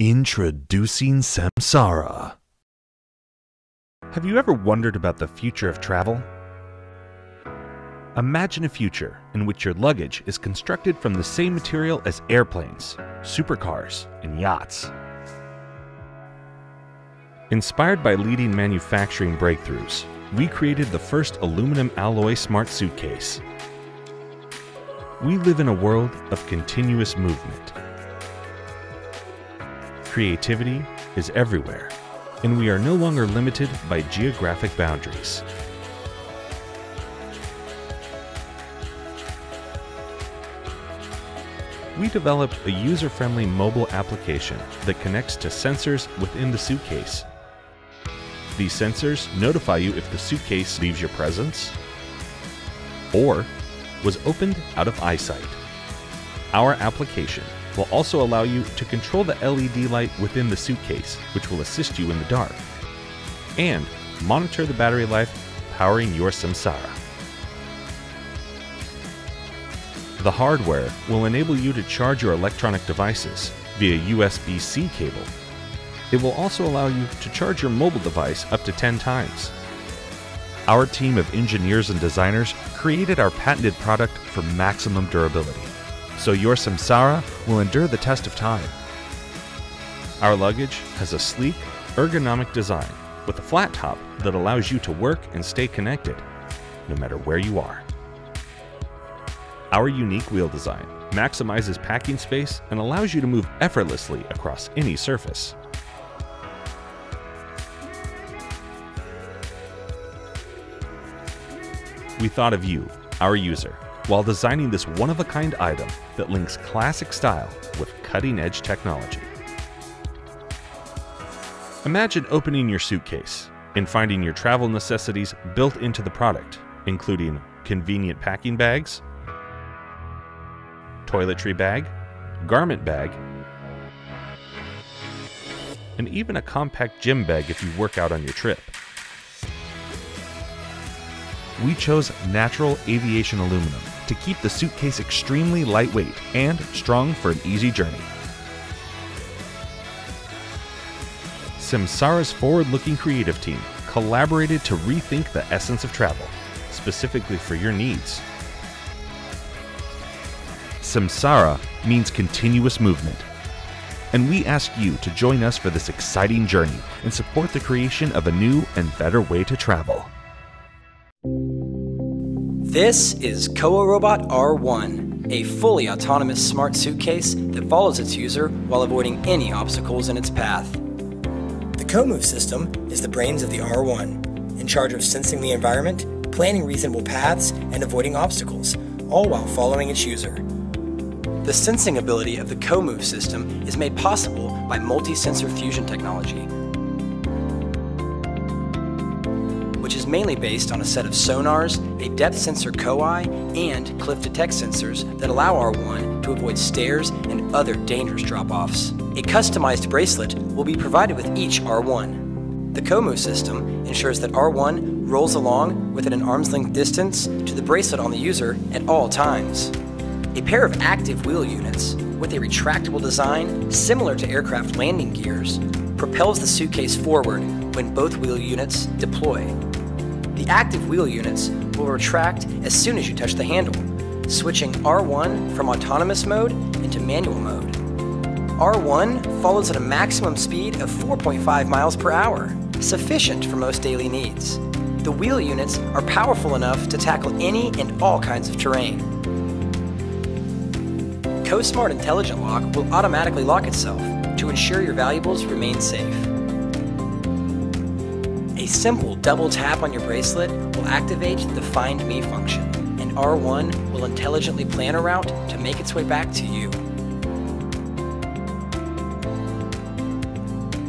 Introducing Samsara. Have you ever wondered about the future of travel? Imagine a future in which your luggage is constructed from the same material as airplanes, supercars, and yachts. Inspired by leading manufacturing breakthroughs, we created the first aluminum alloy smart suitcase. We live in a world of continuous movement. Creativity is everywhere, and we are no longer limited by geographic boundaries. We developed a user-friendly mobile application that connects to sensors within the suitcase. These sensors notify you if the suitcase leaves your presence or was opened out of eyesight. Our application will also allow you to control the LED light within the suitcase, which will assist you in the dark, and monitor the battery life powering your Samsara. The hardware will enable you to charge your electronic devices via USB-C cable. It will also allow you to charge your mobile device up to 10 times. Our team of engineers and designers created our patented product for maximum durability, so your Samsara will endure the test of time. Our luggage has a sleek, ergonomic design with a flat top that allows you to work and stay connected, no matter where you are. Our unique wheel design maximizes packing space and allows you to move effortlessly across any surface. We thought of you, our user, while designing this one-of-a-kind item that links classic style with cutting-edge technology. Imagine opening your suitcase and finding your travel necessities built into the product, including convenient packing bags, toiletry bag, garment bag, and even a compact gym bag if you work out on your trip. We chose natural aviation aluminum to keep the suitcase extremely lightweight and strong for an easy journey. Samsara's forward-looking creative team collaborated to rethink the essence of travel, specifically for your needs. Samsara means continuous movement. And we ask you to join us for this exciting journey and support the creation of a new and better way to travel. This is Cowarobot R1, a fully autonomous smart suitcase that follows its user while avoiding any obstacles in its path. The CoMove system is the brains of the R1, in charge of sensing the environment, planning reasonable paths, and avoiding obstacles, all while following its user. The sensing ability of the CoMove system is made possible by multi-sensor fusion technology, mainly based on a set of sonars, a depth sensor COI, and cliff detect sensors that allow R1 to avoid stairs and other dangerous drop-offs. A customized bracelet will be provided with each R1. The CoMove system ensures that R1 rolls along within an arm's length distance to the bracelet on the user at all times. A pair of active wheel units with a retractable design similar to aircraft landing gears propels the suitcase forward when both wheel units deploy. The active wheel units will retract as soon as you touch the handle, switching R1 from autonomous mode into manual mode. R1 follows at a maximum speed of 4.5 miles per hour, sufficient for most daily needs. The wheel units are powerful enough to tackle any and all kinds of terrain. CoSmart Intelligent Lock will automatically lock itself to ensure your valuables remain safe. A simple double tap on your bracelet will activate the Find Me function, and R1 will intelligently plan a route to make its way back to you.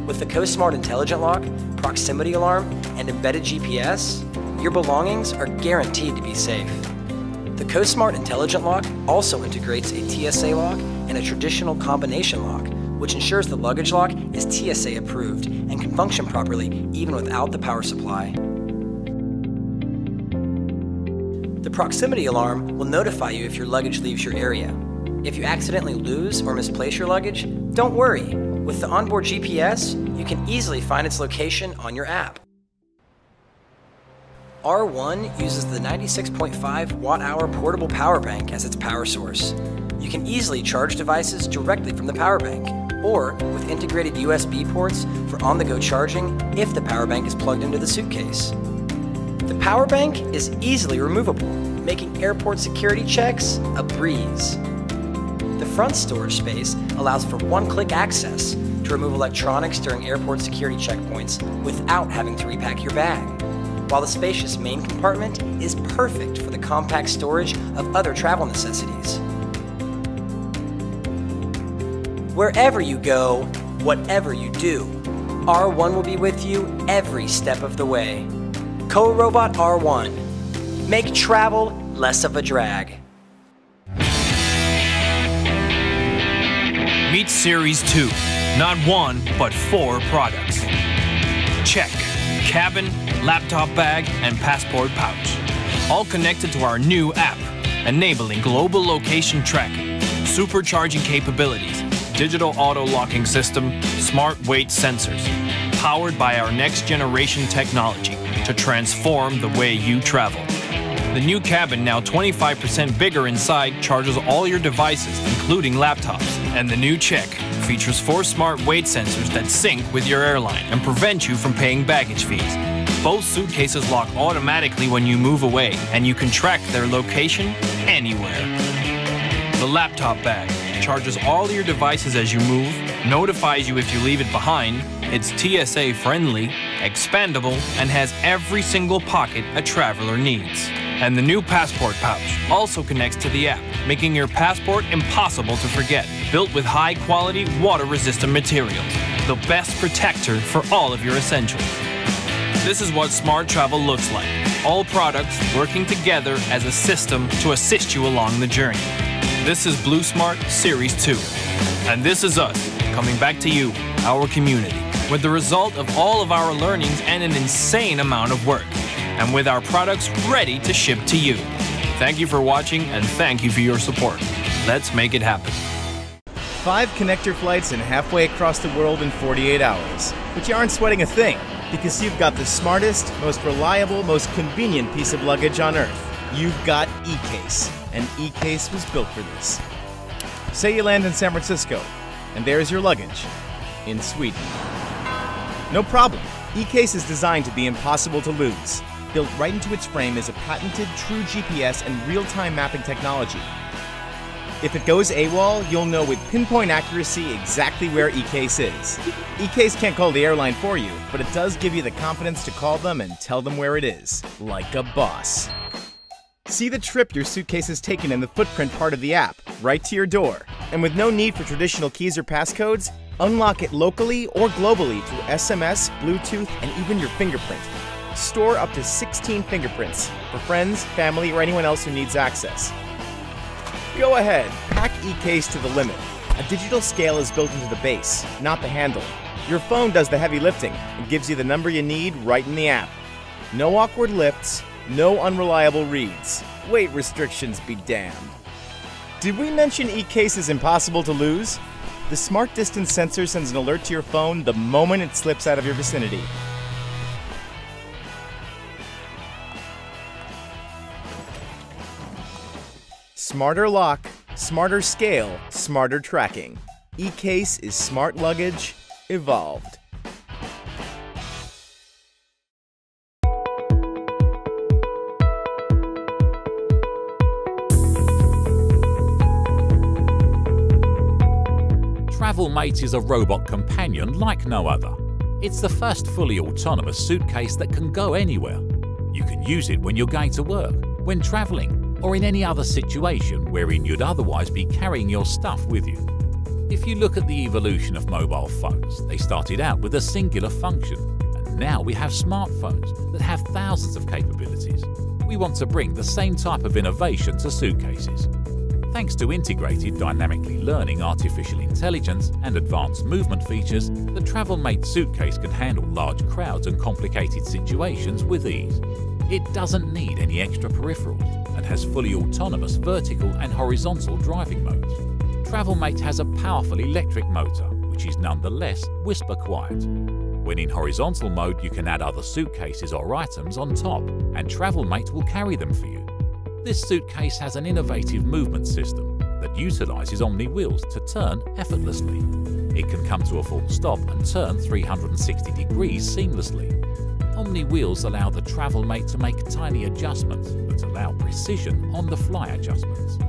With the CoSmart Intelligent Lock, proximity alarm, and embedded GPS, your belongings are guaranteed to be safe. The CoSmart Intelligent Lock also integrates a TSA lock and a traditional combination lock, which ensures the luggage lock is TSA approved and can function properly even without the power supply. The proximity alarm will notify you if your luggage leaves your area. If you accidentally lose or misplace your luggage, don't worry. With the onboard GPS, you can easily find its location on your app. R1 uses the 96.5 watt hour portable power bank as its power source. You can easily charge devices directly from the power bank, or with integrated USB ports for on the go charging if the power bank is plugged into the suitcase. The power bank is easily removable, making airport security checks a breeze. The front storage space allows for one click access to remove electronics during airport security checkpoints without having to repack your bag while the spacious main compartment is perfect for the compact storage of other travel necessities. Wherever you go, whatever you do, R1 will be with you every step of the way. Cowarobot R1. Make travel less of a drag. Meet Series 2. Not one, but four products. Check. Cabin, laptop bag, and passport pouch. All connected to our new app, enabling global location tracking, supercharging capabilities, digital auto locking system, smart weight sensors, powered by our next generation technology to transform the way you travel. The new cabin, now 25% bigger inside, charges all your devices, including laptops. And the new check features four smart weight sensors that sync with your airline and prevent you from paying baggage fees. Both suitcases lock automatically when you move away, and you can track their location anywhere. The laptop bag charges all your devices as you move, notifies you if you leave it behind, it's TSA friendly, expandable, and has every single pocket a traveler needs. And the new passport pouch also connects to the app, making your passport impossible to forget. Built with high quality, water resistant materials, the best protector for all of your essentials. This is what smart travel looks like. All products working together as a system to assist you along the journey. This is Bluesmart Series 2. And this is us, coming back to you, our community, with the result of all of our learnings and an insane amount of work. And with our products ready to ship to you. Thank you for watching and thank you for your support. Let's make it happen. Five connector flights and halfway across the world in 48 hours. But you aren't sweating a thing because you've got the smartest, most reliable, most convenient piece of luggage on earth. You've got eCase, and eCase was built for this. Say you land in San Francisco, and there's your luggage in Sweden. No problem. eCase is designed to be impossible to lose. Built right into its frame is a patented true GPS and real-time mapping technology. If it goes AWOL, you'll know with pinpoint accuracy exactly where eCase is. eCase can't call the airline for you, but it does give you the confidence to call them and tell them where it is, like a boss. See the trip your suitcase has taken in the footprint part of the app, right to your door. And with no need for traditional keys or passcodes, unlock it locally or globally through SMS, Bluetooth, and even your fingerprint. Store up to 16 fingerprints for friends, family, or anyone else who needs access. Go ahead, pack eCase to the limit. A digital scale is built into the base, not the handle. Your phone does the heavy lifting and gives you the number you need right in the app. No awkward lifts, no unreliable reads. Weight restrictions be damned. Did we mention eCase is impossible to lose? The smart distance sensor sends an alert to your phone the moment it slips out of your vicinity. Smarter lock, smarter scale, smarter tracking. eCase is smart luggage evolved. TravelMate is a robot companion like no other. It's the first fully autonomous suitcase that can go anywhere. You can use it when you're going to work, when traveling, or in any other situation wherein you'd otherwise be carrying your stuff with you. If you look at the evolution of mobile phones, they started out with a singular function, and now we have smartphones that have thousands of capabilities. We want to bring the same type of innovation to suitcases. Thanks to integrated dynamically learning artificial intelligence and advanced movement features, the TravelMate suitcase can handle large crowds and complicated situations with ease. It doesn't need any extra peripherals and has fully autonomous vertical and horizontal driving modes. TravelMate has a powerful electric motor which is nonetheless whisper quiet. When in horizontal mode, you can add other suitcases or items on top, and TravelMate will carry them for you. This suitcase has an innovative movement system that utilizes Omni wheels to turn effortlessly. It can come to a full stop and turn 360 degrees seamlessly. Omni wheels allow the TravelMate to make tiny adjustments that allow precision on the fly adjustments.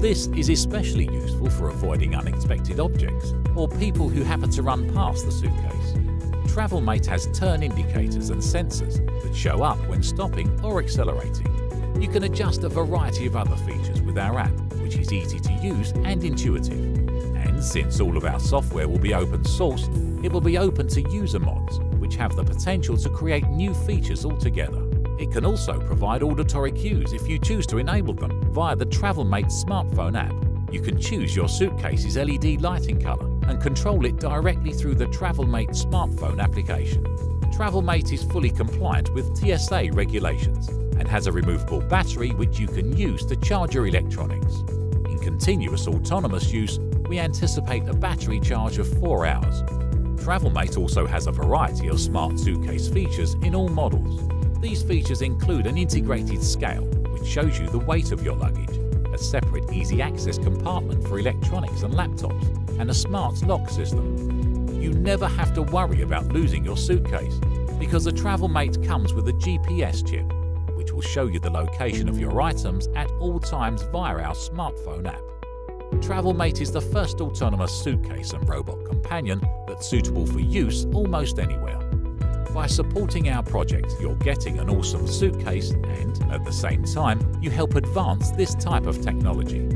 This is especially useful for avoiding unexpected objects or people who happen to run past the suitcase. TravelMate has turn indicators and sensors that show up when stopping or accelerating. You can adjust a variety of other features with our app, which is easy to use and intuitive. And since all of our software will be open source, it will be open to user mods, which have the potential to create new features altogether. It can also provide auditory cues if you choose to enable them via the TravelMate smartphone app. You can choose your suitcase's LED lighting colour and control it directly through the TravelMate smartphone application. TravelMate is fully compliant with TSA regulations and has a removable battery which you can use to charge your electronics. In continuous autonomous use, we anticipate a battery charge of 4 hours. TravelMate also has a variety of smart suitcase features in all models. These features include an integrated scale, which shows you the weight of your luggage, a separate easy access compartment for electronics and laptops, and a smart lock system. You never have to worry about losing your suitcase because the TravelMate comes with a GPS chip, which will show you the location of your items at all times via our smartphone app. TravelMate is the first autonomous suitcase and robot companion that's suitable for use almost anywhere. By supporting our project, you're getting an awesome suitcase and, at the same time, you help advance this type of technology.